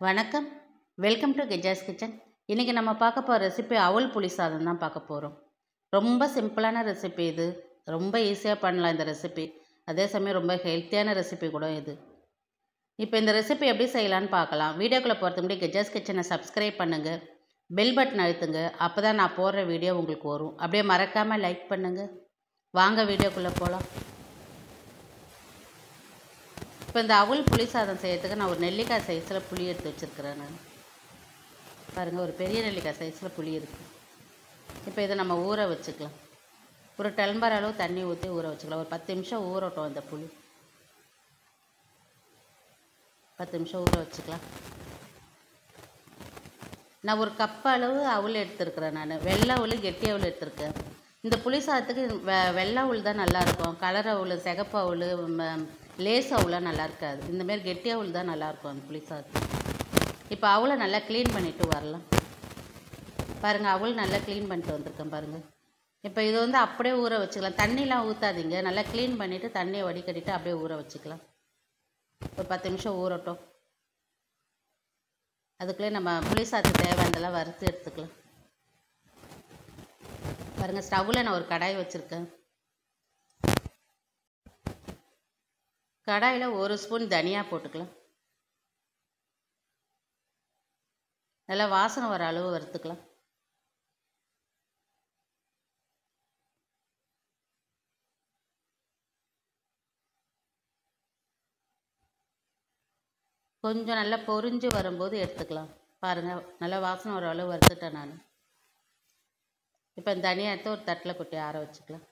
வணக்கம். Welcome to Geja's kitchen. இன்றைக்கி நம்ம பார்க்க போகிற ரெசிபி அவல் புளி சாதம் தான் பார்க்க போகிறோம் ரொம்ப சிம்பிளான ரெசிபி இது. ரொம்ப ஈஸியாக பண்ணலாம் இந்த ரெசிபி அதே சமயம் ரொம்ப ஹெல்த்தியான ரெசிபி கூட இது. இப்போ இந்த ரெசிபி எப்படி செய்யலான்னு பார்க்கலாம். வீடியோக்குள்ளே போகிறதுக்கு முன்னாடி கெஜாஸ் கிச்சனை சப்ஸ்கிரைப் பண்ணுங்கள் பெல் பட்டன் அழுத்துங்க. அப்போ தான் நான் போடுற வீடியோ உங்களுக்கு வரும். அப்படியே மறக்காமல் லைக் பண்ணுங்கள் வாங்க வீடியோக்குள்ளே போகலாம் இப்போ இந்த அவல் புளி சாதம் செய்யறதுக்கு நான் ஒரு நெல்லிக்காய் சைஸில் புளி எடுத்து வச்சுருக்கிறேன் நான். பாருங்கள் ஒரு பெரிய நெல்லிக்காய் சைஸில் புளி இருக்குது இப்போ இதை நம்ம ஊற வச்சுக்கலாம். ஒரு டெல்பர் அளவு தண்ணி ஊற்றி ஊற வச்சுக்கலாம். ஒரு பத்து நிமிஷம் ஊறட்டும் இந்த புளி. பத்து நிமிஷம் ஊற வச்சுக்கலாம். நான் ஒரு கப் அளவு அவுள் எடுத்துருக்குறேன் நான். வெள்ளை அவுள் கெட்டி அவுள் எடுத்திருக்கேன். இந்த புளி சாதத்துக்கு வெ வெள்ளை அவுள் தான் நல்லாயிருக்கும் கலர் அவுள் சிகப்பு அவுள் லேஸ் அவ்வளோ நல்லா இருக்காது. இந்தமாரி கெட்டி அவுள் தான் நல்லாயிருக்கும் அந்த புளி இப்போ அவளை நல்லா க்ளீன் பண்ணிவிட்டு வரலாம். பாருங்கள் அவல் நல்லா க்ளீன் பண்ணிட்டு வந்திருக்கேன் பாருங்கள் இப்போ இது வந்து அப்படியே ஊற வச்சுக்கலாம். தண்ணிலாம் ஊற்றாதீங்க நல்லா க்ளீன் பண்ணிவிட்டு தண்ணியை வடிகட்டிட்டு அப்படியே ஊற வச்சுக்கலாம். ஒரு பத்து நிமிஷம் ஊறட்டும். அதுக்குள்ளே நம்ம புளி சாதத்துக்கு தேவையானதெல்லாம் வறுத்து எடுத்துக்கலாம். பாருங்கள் ஸ்டவ்வில் நான் ஒரு கடாய் வச்சுருக்கேன். கடாயில் ஒரு ஸ்பூன் தனியா போட்டுக்கலாம். நல்லா வாசனை வர அளவு வறுத்துக்கலாம். கொஞ்சம் நல்லா பொரிஞ்சு வரும்போது எடுத்துக்கலாம். பாருங்கள் நல்லா வாசனை வர அளவு வறுத்துட்டேன் நான். இப்போ தனியாக எடுத்து ஒரு தட்டில் கொட்டி ஆற வச்சுக்கலாம்.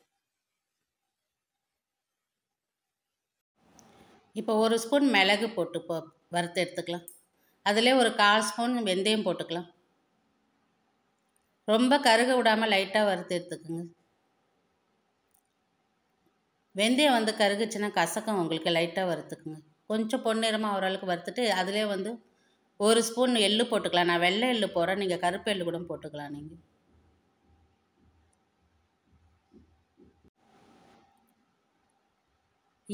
இப்போ ஒரு ஸ்பூன் மிளகு போட்டு போ வறுத்து எடுத்துக்கலாம். அதிலே ஒரு கால் ஸ்பூன் வெந்தயம் போட்டுக்கலாம். ரொம்ப கருக விடாமல் லைட்டாக வறுத்து எடுத்துக்கோங்க. வெந்தயம் வந்து கருகுச்சுன்னா கசக்கம் உங்களுக்கு லைட்டாக வறுத்துக்குங்க. கொஞ்சம் பொன்னிறமாக ஓரளவுக்கு வறுத்துட்டு அதிலே வந்து ஒரு ஸ்பூன் எள்ளு போட்டுக்கலாம். நான் வெள்ளை எள்ளு போடுறேன் நீங்கள் கருப்பு எள்ளு கூட போட்டுக்கலாம் நீங்கள்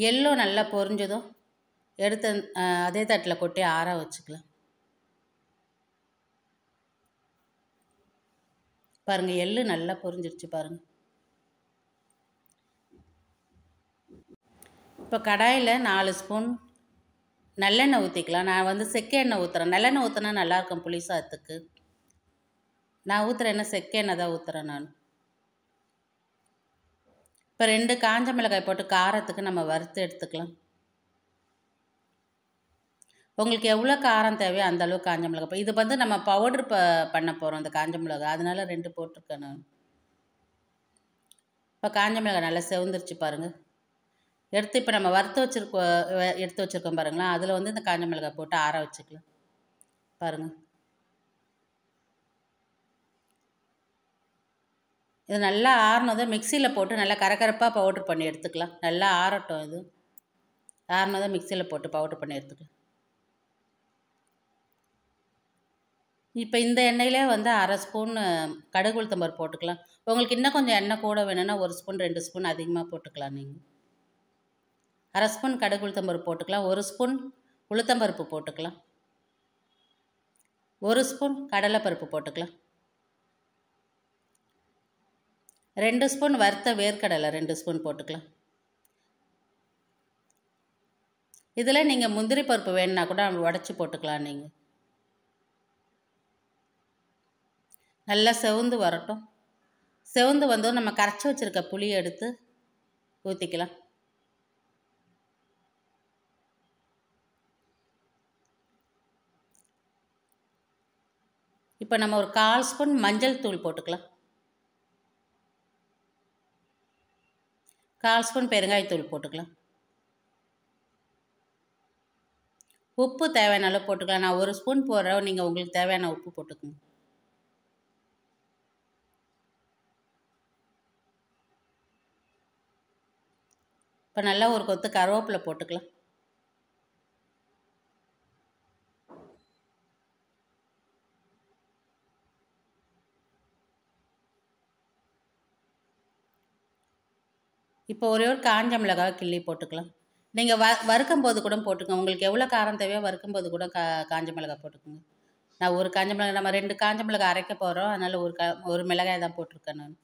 எள்ளும் நல்லா பொரிஞ்சதும் எடுத்து அதே தட்டில் கொட்டி ஆற வச்சுக்கலாம். பாருங்கள் எள்ளு நல்லா பொரிஞ்சிருச்சு பாருங்கள் இப்போ கடாயில் நாலு ஸ்பூன் நல்லெண்ணெய் ஊற்றிக்கலாம் நான் வந்து செக்க எண்ணெய் ஊற்றுறேன் நல்லெண்ணெய் ஊற்றினா நல்லாயிருக்கும் புளிசாத்துக்கு நான் ஊற்றுற எண்ணெய் செக்க எண்ணெய் தான் ஊற்றுறேன் நான். இப்போ ரெண்டு காஞ்ச மிளகாய் போட்டு காரத்துக்கு நம்ம வறுத்து எடுத்துக்கலாம். உங்களுக்கு எவ்வளோ காரம் தேவையோ அந்த அளவு காஞ்ச மிளகாய் இது வந்து நம்ம பவுட்ரு ப பண்ண போகிறோம் அந்த காஞ்ச மிளகாய். அதனால ரெண்டு போட்டிருக்கேன் நான். இப்போ காஞ்ச மிளகாய் நல்லா செவந்துருச்சு பாருங்கள் எடுத்து இப்போ நம்ம வறுத்து வச்சுருக்கோம் எடுத்து வச்சுருக்கோம் பாருங்களேன். அதில் வந்து இந்த காஞ்ச மிளகாய் போட்டு ஆற வச்சுக்கலாம். பாருங்கள் இது நல்லா ஆறுனதும் மிக்சியில் போட்டு நல்லா கரகரப்பாக பவுட்ரு பண்ணி எடுத்துக்கலாம். நல்லா ஆறட்டும் இது. ஆறுனதும் மிக்சியில் போட்டு பவுட்ரு பண்ணி எடுத்துக்கலாம். இப்போ இந்த எண்ணெயிலே வந்து அரை ஸ்பூன் கடுகு உளுத்தம்பருப்பு போட்டுக்கலாம். உங்களுக்கு இன்னும் கொஞ்சம் எண்ணெய் கூட வேணும்னா ஒரு ஸ்பூன் ரெண்டு ஸ்பூன் அதிகமாக போட்டுக்கலாம் நீங்கள் அரை ஸ்பூன் கடுகு உளுத்தம்பருப்பு போட்டுக்கலாம். ஒரு ஸ்பூன் உளுத்தம்பருப்பு போட்டுக்கலாம். ஒரு ஸ்பூன் கடலைப்பருப்பு போட்டுக்கலாம். ரெண்டு ஸ்பூன் வறுத்த வேர்க்கடலை ரெண்டு ஸ்பூன் போட்டுக்கலாம். இதில் நீங்கள் முந்திரி பருப்பு வேணுன்னா கூட உடச்சி போட்டுக்கலாம் நீங்கள். நல்லா செவந்து வரட்டும். செவந்து வந்ததும் நம்ம கரைச்சி வச்சுருக்க புளியை எடுத்து ஊற்றிக்கலாம் இப்போ நம்ம ஒரு கால் ஸ்பூன் மஞ்சள் தூள் போட்டுக்கலாம். கால் ஸ்பூன் பெருங்காயத்தூள் போட்டுக்கலாம். உப்பு தேவையான அளவு போட்டுக்கலாம். நான் ஒரு ஸ்பூன் போடுறோம் நீங்கள் உங்களுக்கு தேவையான உப்பு போட்டுக்கோங்க. இப்போ நல்லா ஒரு கொத்து கருவேப்பிலை போட்டுக்கலாம். இப்போ ஒரே ஒரு காஞ்ச மிளகாய் கிள்ளி போட்டுக்கலாம். நீங்கள் வ வறுக்கும் போது கூட போட்டுக்கோங்க. உங்களுக்கு எவ்வளோ காரம் தேவையோ வறுக்கும் போது கூட கா காஞ்ச மிளகாய் போட்டுக்கோங்க. நான் ஒரு காஞ்ச மிளகாய் நம்ம ரெண்டு காஞ்ச மிளகாய் அரைக்க போகிறோம் அதனால் ஒரு கா ஒரு மிளகாய் தான் போட்டிருக்கேன் நான்.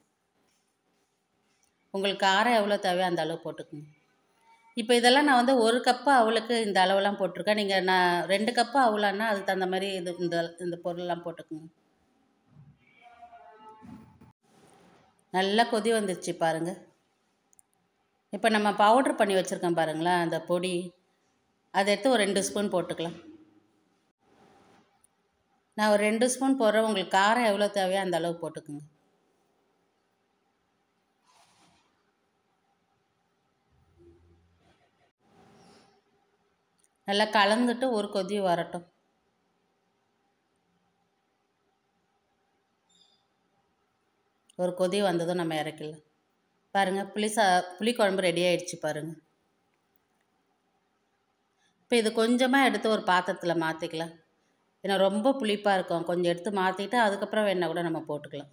உங்களுக்கு காரம் எவ்வளோ தேவையோ அந்த அளவு போட்டுக்கோங்க. இப்போ இதெல்லாம் நான் வந்து ஒரு கப்பு அவளுக்கு இந்த அளவெல்லாம் போட்டிருக்கேன். நீங்கள் நான் ரெண்டு கப்பு அவளான்னா அதுக்கு தகுந்த மாதிரி இது இந்த இந்த பொருள்லாம் போட்டுக்கோங்க. நல்லா கொதி வந்துருச்சு பாருங்கள் இப்போ நம்ம பவுட்ரு பண்ணி வச்சுருக்கோம் பாருங்களேன் அந்த பொடி. அதை எடுத்து ஒரு ரெண்டு ஸ்பூன் போட்டுக்கலாம். நான் ஒரு ரெண்டு ஸ்பூன் போடுறேன் உங்களுக்கு காரம் எவ்வளோ தேவையோ அந்த அளவு போட்டுக்குங்க. நல்லா கலந்துட்டு ஒரு கொதி வரட்டும். ஒரு கொதி வந்ததும் நம்ம இறக்கலாம் பாருங்கள் புளி சா புளிக்குழம்பு ரெடி ஆகிடுச்சு பாருங்கள் இப்போ இது கொஞ்சமாக எடுத்து ஒரு பாத்திரத்தில் மாற்றிக்கலாம் ஏன்னா ரொம்ப புளிப்பாக இருக்கும். கொஞ்சம் எடுத்து மாற்றிட்டு அதுக்கப்புறம் வேணால் கூட நம்ம போட்டுக்கலாம்.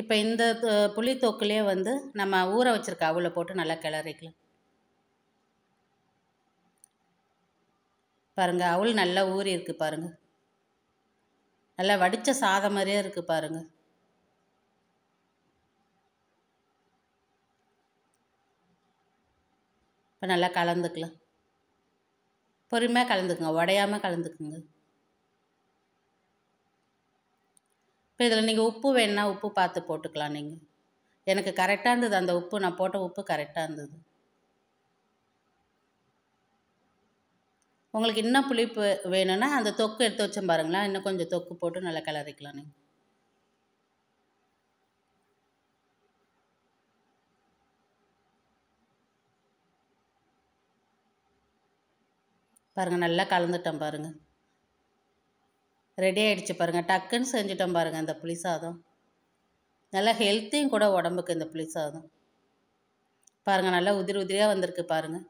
இப்போ இந்த புளி தொக்குலேயே வந்து நம்ம ஊற வச்சுருக்க அவுளை போட்டு நல்லா கிளறிக்கலாம். பாருங்கள் அவுள் நல்லா ஊறி இருக்குது பாருங்கள் நல்லா வடித்த சாதம் மாதிரியே இருக்குது பாருங்கள் இப்போ நல்லா கலந்துக்கலாம். பொறுமையாக கலந்துக்குங்க உடையாமல் கலந்துக்குங்க. இப்போ இதில் நீங்கள் உப்பு வேணுன்னா உப்பு பார்த்து போட்டுக்கலாம் நீங்கள் எனக்கு கரெக்டாக இருந்தது அந்த உப்பு நான் போட்ட உப்பு கரெக்டாக இருந்தது. உங்களுக்கு இன்னும் புளிப்பு வேணும்னா அந்த தொக்கு எடுத்து வச்சோம் பாருங்களேன். இன்னும் கொஞ்சம் தொக்கு போட்டு நல்லா கிளறிக்கலாம் நீங்கள் பாருங்கள் நல்லா கலந்துட்டேன் பாருங்கள் ரெடி ஆகிடுச்சு பாருங்கள் டக்குன்னு செஞ்சுட்டோம் பாருங்கள் இந்த புளி சாதம். நல்லா ஹெல்த்தியும் கூட உடம்புக்கு இந்த புளி சாதம். பாருங்கள் நல்லா உதிரி உதிரியாக வந்திருக்கு பாருங்கள்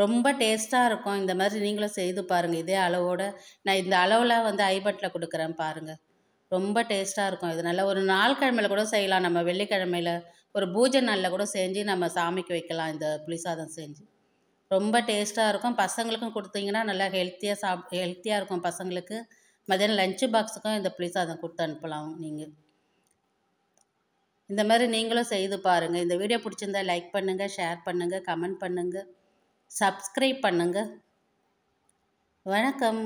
ரொம்ப டேஸ்ட்டாக இருக்கும். இந்த மாதிரி நீங்களும் செய்து பாருங்கள் இதே அளவோட நான் இந்த அளவில் வந்து ஐபட்டில் கொடுக்குறேன் பாருங்கள் ரொம்ப டேஸ்ட்டாக இருக்கும். இதனால் ஒரு நாள் கிழமையில் கூட செய்யலாம். நம்ம வெள்ளிக்கிழமையில் ஒரு பூஜை நாளில் கூட செஞ்சு நம்ம சாமிக்கு வைக்கலாம். இந்த புளிசாதம் செஞ்சு. ரொம்ப டேஸ்ட்டாக இருக்கும். பசங்களுக்கும் கொடுத்தீங்கன்னா நல்லா ஹெல்த்தியாக சாப் ஹெல்த்தியாக இருக்கும் பசங்களுக்கு. மதியானம் லஞ்சு பாக்ஸுக்கும் இந்த புளிசாதம் கொடுத்து அனுப்பலாம் நீங்கள் இந்த மாதிரி நீங்களும் செய்து பாருங்கள் இந்த வீடியோ பிடிச்சிருந்தா லைக் பண்ணுங்கள் ஷேர் பண்ணுங்கள் கமெண்ட் பண்ணுங்கள் சப்ஸ்கிரைப் பண்ணுங்கள் வணக்கம்.